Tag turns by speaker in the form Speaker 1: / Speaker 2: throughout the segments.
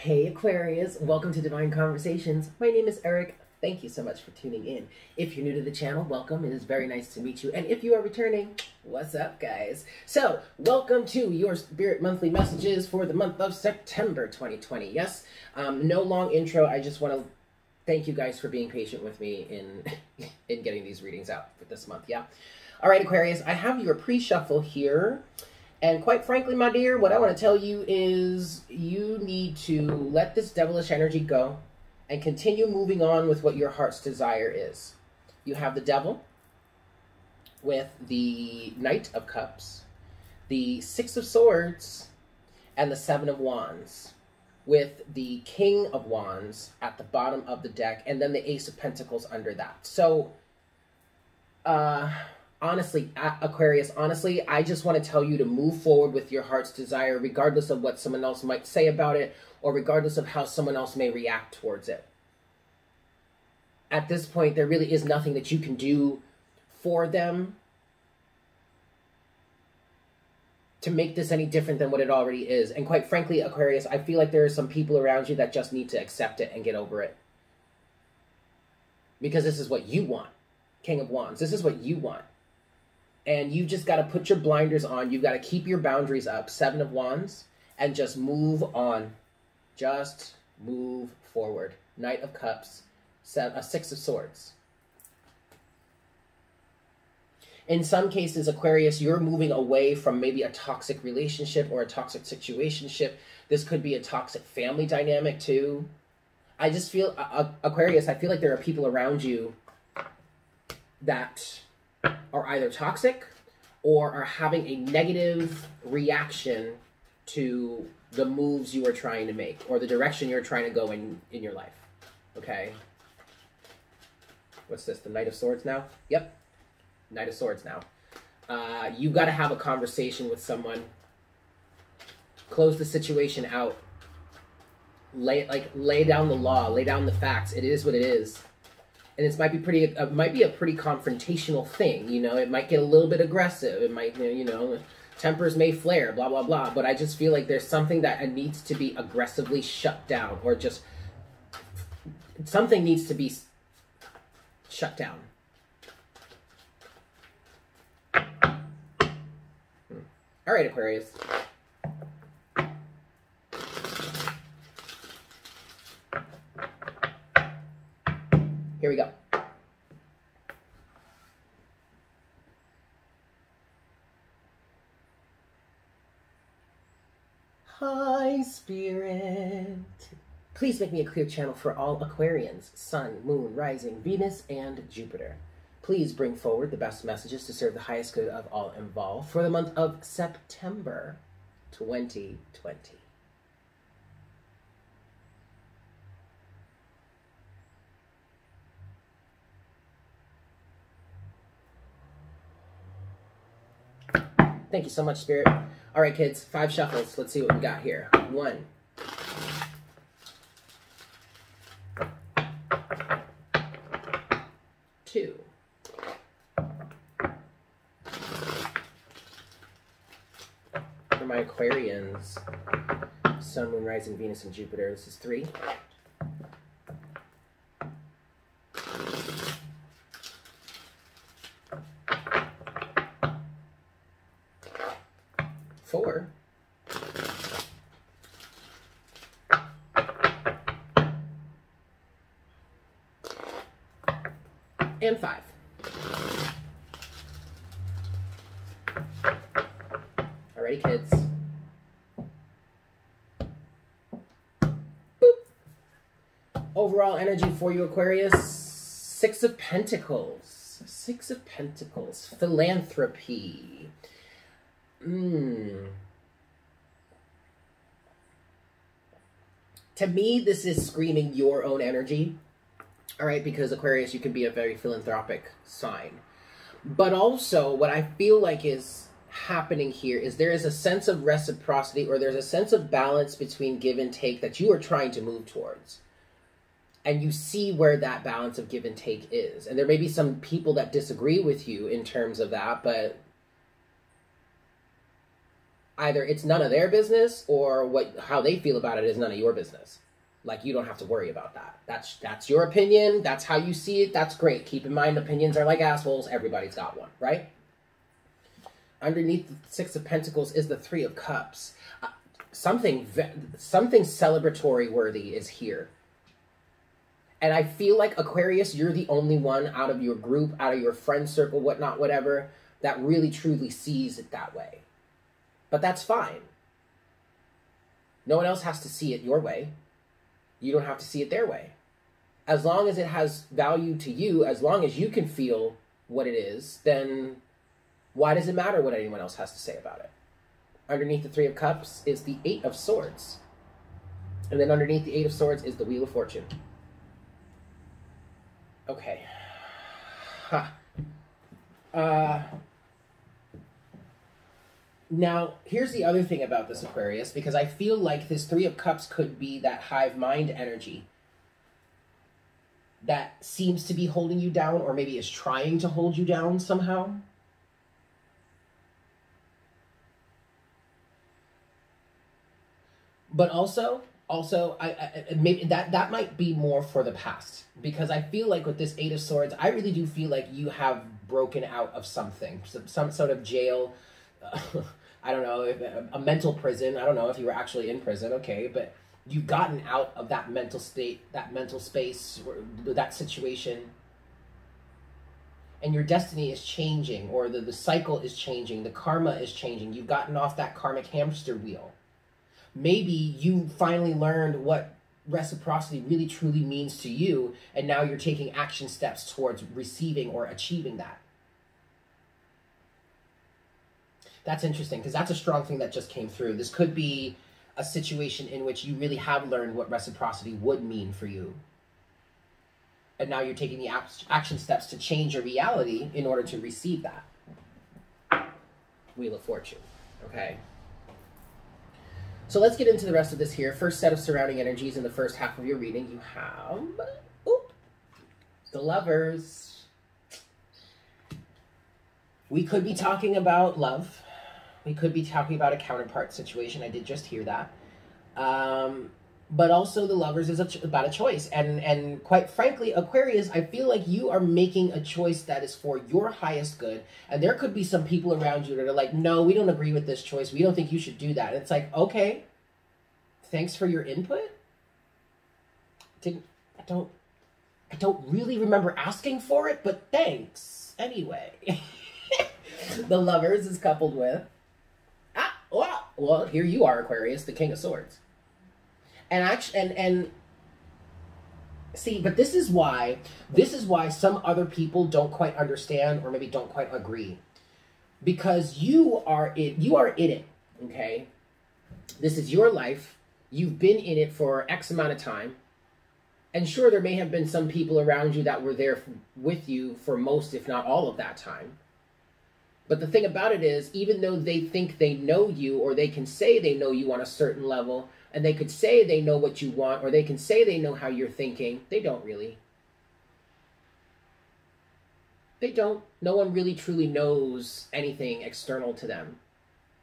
Speaker 1: Hey Aquarius, welcome to Divine Conversations. My name is Eric. Thank you so much for tuning in. If you're new to the channel, welcome. It is very nice to meet you. And if you are returning, what's up, guys? So, welcome to your Spirit Monthly Messages for the month of September 2020. Yes, um, no long intro. I just want to thank you guys for being patient with me in in getting these readings out for this month. Yeah. All right, Aquarius, I have your pre-shuffle here. And quite frankly, my dear, what I want to tell you is you need to let this devilish energy go and continue moving on with what your heart's desire is. You have the devil with the Knight of Cups, the Six of Swords, and the Seven of Wands, with the King of Wands at the bottom of the deck, and then the Ace of Pentacles under that. So, uh, honestly, Aquarius, honestly, I just want to tell you to move forward with your heart's desire, regardless of what someone else might say about it, or regardless of how someone else may react towards it. At this point, there really is nothing that you can do for them to make this any different than what it already is. And quite frankly, Aquarius, I feel like there are some people around you that just need to accept it and get over it. Because this is what you want. King of Wands. This is what you want and you just got to put your blinders on. You've got to keep your boundaries up. Seven of Wands, and just move on. Just move forward. Knight of Cups, seven, a Six of Swords. In some cases, Aquarius, you're moving away from maybe a toxic relationship or a toxic situationship. This could be a toxic family dynamic too. I just feel, uh, Aquarius, I feel like there are people around you that are either toxic or are having a negative reaction to the moves you are trying to make or the direction you're trying to go in in your life. Okay? What's this? The Knight of Swords now? Yep. Knight of Swords now. Uh, you got to have a conversation with someone. Close the situation out. Lay like lay down the law, lay down the facts. It is what it is and it might be pretty uh, might be a pretty confrontational thing you know? It might get a little bit aggressive. It might you know tempers may flare blah blah blah. But i just feel like there's something that needs to be aggressively shut down or just something needs to be shut down. Hmm. all right aquarius Here we go. Hi, Spirit. Please make me a clear channel for all Aquarians, Sun, Moon, Rising, Venus, and Jupiter. Please bring forward the best messages to serve the highest good of all involved for the month of September 2020. Thank you so much, Spirit. All right, kids, five shuffles. Let's see what we got here. One. Two. For my Aquarians, Sun, Moon, Rising, Venus, and Jupiter, this is three. Overall energy for you, Aquarius. Six of Pentacles. Six of Pentacles. Philanthropy. Mm. To me, this is screaming your own energy. All right, because Aquarius, you can be a very philanthropic sign. But also, what I feel like is happening here is there is a sense of reciprocity or there's a sense of balance between give and take that you are trying to move towards. And you see where that balance of give and take is. And there may be some people that disagree with you in terms of that, but either it's none of their business or what how they feel about it is none of your business. Like you don't have to worry about that. That's that's your opinion. That's how you see it. That's great. Keep in mind, opinions are like assholes. Everybody's got one, right? Underneath the Six of Pentacles is the Three of Cups. Uh, something something celebratory worthy is here. And I feel like Aquarius, you're the only one out of your group, out of your friend circle, whatnot, whatever, that really truly sees it that way. But that's fine. No one else has to see it your way. You don't have to see it their way. As long as it has value to you, as long as you can feel what it is, then why does it matter what anyone else has to say about it? Underneath the Three of Cups is the Eight of Swords. And then underneath the Eight of Swords is the Wheel of Fortune. Okay. Ha. Uh, now, here's the other thing about this Aquarius, because I feel like this Three of Cups could be that hive mind energy that seems to be holding you down, or maybe is trying to hold you down somehow. But also, also, I, I maybe that that might be more for the past because I feel like with this Eight of Swords, I really do feel like you have broken out of something, some, some sort of jail. I don't know, if, a mental prison. I don't know if you were actually in prison, okay, but you've gotten out of that mental state, that mental space, that situation. And your destiny is changing, or the, the cycle is changing, the karma is changing. You've gotten off that karmic hamster wheel. Maybe you finally learned what reciprocity really truly means to you, and now you're taking action steps towards receiving or achieving that. That's interesting because that's a strong thing that just came through. This could be a situation in which you really have learned what reciprocity would mean for you. And now you're taking the action steps to change your reality in order to receive that. Wheel of Fortune. Okay. So let's get into the rest of this here. First set of surrounding energies in the first half of your reading. You have oop, the lovers. We could be talking about love we could be talking about a counterpart situation. I did just hear that. Um, but also the lovers is about a choice. And and quite frankly aquarius i feel like you are making a choice that is for your highest good. And there could be some people around you that are like no we don't agree with this choice. We don't think you should do that. And it's like okay thanks for your input. Didn't i don't i don't really remember asking for it but thanks. Anyway the lovers is coupled with ah well, well, here you are, Aquarius, the King of Swords. And actually, and and see, but this is why this is why some other people don't quite understand or maybe don't quite agree, because you are it. You are in it. Okay, this is your life. You've been in it for X amount of time. And sure, there may have been some people around you that were there with you for most, if not all of that time. But the thing about it is, even though they think they know you, or they can say they know you on a certain level, and they could say they know what you want, or they can say they know how you're thinking, they don't really. They don't. No one really truly knows anything external to them.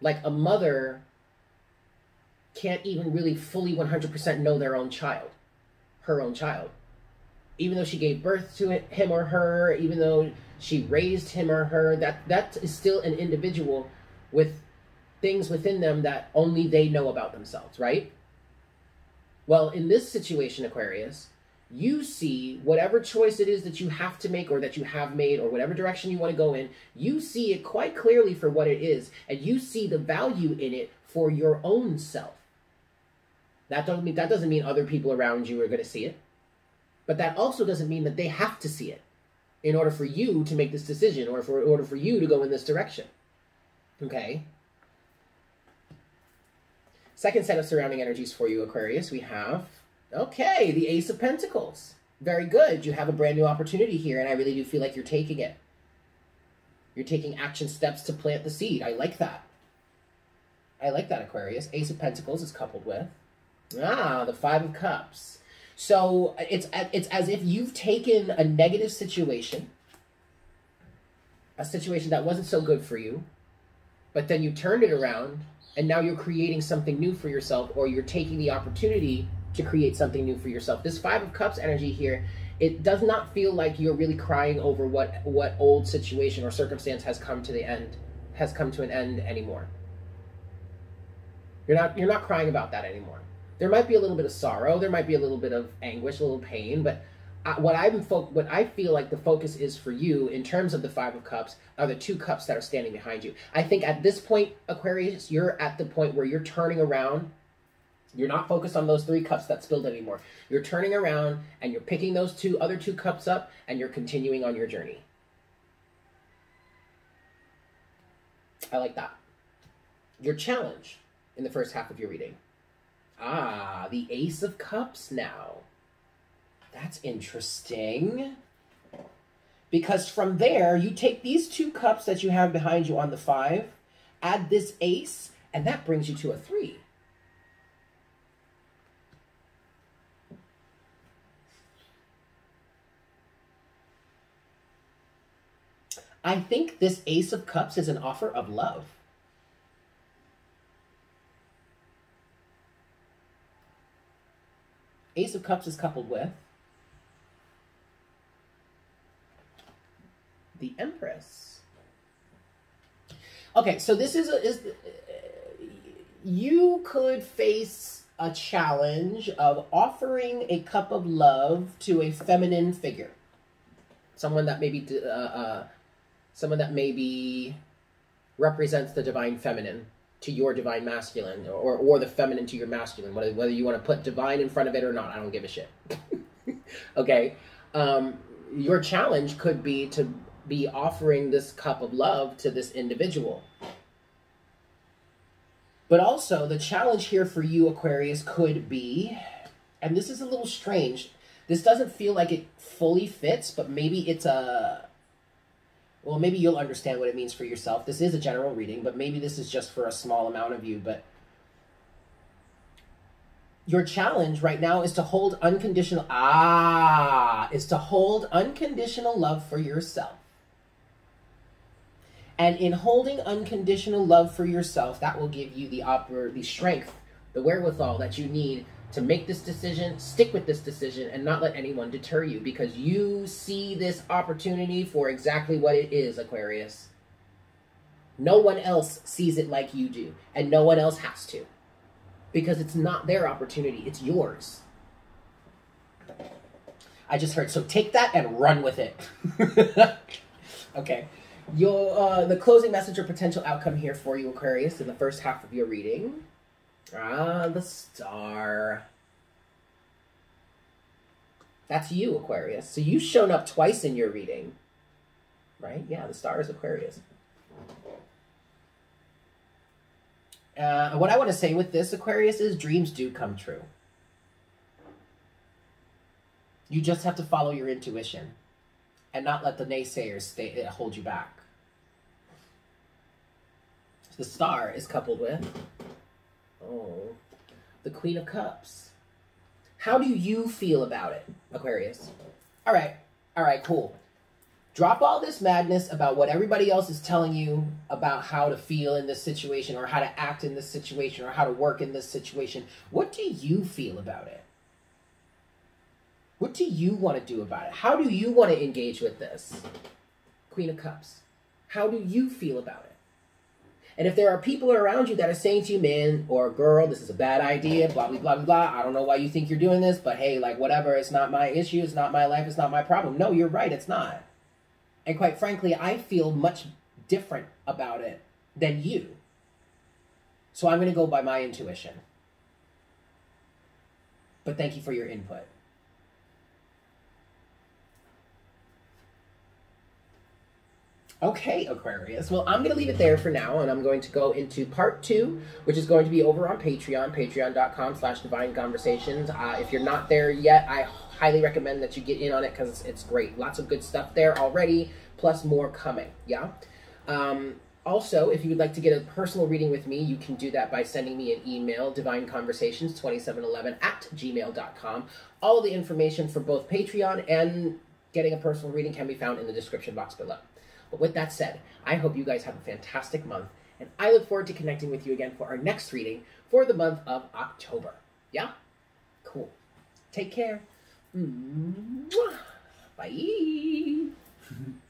Speaker 1: Like a mother can't even really fully 100% know their own child, her own child. Even though she gave birth to him or her, even though she raised him or her that that is still an individual with things within them that only they know about themselves right well in this situation aquarius you see whatever choice it is that you have to make or that you have made or whatever direction you want to go in you see it quite clearly for what it is and you see the value in it for your own self that doesn't mean that doesn't mean other people around you are going to see it but that also doesn't mean that they have to see it in order for you to make this decision or for in order for you to go in this direction. Okay? Second set of surrounding energies for you, Aquarius, we have, okay, the Ace of Pentacles. Very good. You have a brand new opportunity here, and I really do feel like you're taking it. You're taking action steps to plant the seed. I like that. I like that, Aquarius. Ace of Pentacles is coupled with, ah, the Five of Cups. So it's it's as if you've taken a negative situation, a situation that wasn't so good for you, but then you turned it around and now you're creating something new for yourself or you're taking the opportunity to create something new for yourself. This five of cups energy here it does not feel like you're really crying over what what old situation or circumstance has come to the end has come to an end anymore. You're not you're not crying about that anymore. There might be a little bit of sorrow there might be a little bit of anguish a little pain but what I'm what I feel like the focus is for you in terms of the five of cups are the two cups that are standing behind you. I think at this point, Aquarius, you're at the point where you're turning around. You're not focused on those three cups that spilled anymore. You're turning around and you're picking those two other two cups up and you're continuing on your journey. I like that. Your challenge in the first half of your reading. Ah, the Ace of Cups now. That's interesting. Because from there, you take these two cups that you have behind you on the five, add this ace, and that brings you to a three. I think this Ace of Cups is an offer of love. Ace of Cups is coupled with the Empress. Okay, so this is a, is you could face a challenge of offering a cup of love to a feminine figure, someone that maybe uh, uh, someone that maybe represents the divine feminine to your divine masculine, or or the feminine to your masculine. Whether whether you want to put divine in front of it or not, I don't give a shit. okay, um, your challenge could be to be offering this cup of love to this individual. But also, the challenge here for you, Aquarius, could be, and this is a little strange. This doesn't feel like it fully fits, but maybe it's a. Well, maybe you'll understand what it means for yourself. This is a general reading, but maybe this is just for a small amount of you. But your challenge right now is to hold unconditional ah is to hold unconditional love for yourself and in holding unconditional love for yourself, that will give you the upper, the strength, the wherewithal that you need to make this decision, stick with this decision, and not let anyone deter you because you see this opportunity for exactly what it is, Aquarius. No one else sees it like you do, and no one else has to because it's not their opportunity, it's yours. I just heard, so take that and run with it. okay. Your uh, the closing message or potential outcome here for you, Aquarius, in the first half of your reading. Ah, the star. That's you, Aquarius. So you've shown up twice in your reading, right? Yeah, the star is Aquarius. Uh, what I want to say with this, Aquarius, is dreams do come true. You just have to follow your intuition and not let the naysayers stay, hold you back the star is coupled with, oh, the Queen of Cups. How do you feel about it, Aquarius? All right, all right, cool. Drop all this madness about what everybody else is telling you about how to feel in this situation or how to act in this situation or how to work in this situation. What do you feel about it? What do you want to do about it? How do you want to engage with this? Queen of Cups. How do you feel about it? And if there are people around you that are saying to you, man or girl, this is a bad idea, blah, blah, blah, blah, I don't know why you think you're doing this, but hey, like, whatever, it's not my issue, it's not my life, it's not my problem. No, you're right, it's not. And quite frankly, I feel much different about it than you. So I'm going to go by my intuition. But thank you for your input. Okay, Aquarius. Well, I'm going to leave it there for now, and I'm going to go into part two, which is going to be over on Patreon, patreon.com slash divine conversations. Uh, if you're not there yet, I highly recommend that you get in on it because it's great. Lots of good stuff there already, plus more coming, yeah? Um, also, if you would like to get a personal reading with me, you can do that by sending me an email, divineconversations2711 at gmail.com. All the information for both Patreon and getting a personal reading can be found in the description box below. But with that said, I hope you guys have a fantastic month, And I look forward to connecting with you again for our next reading for the month of October. Yeah? Cool. Take care. Bye.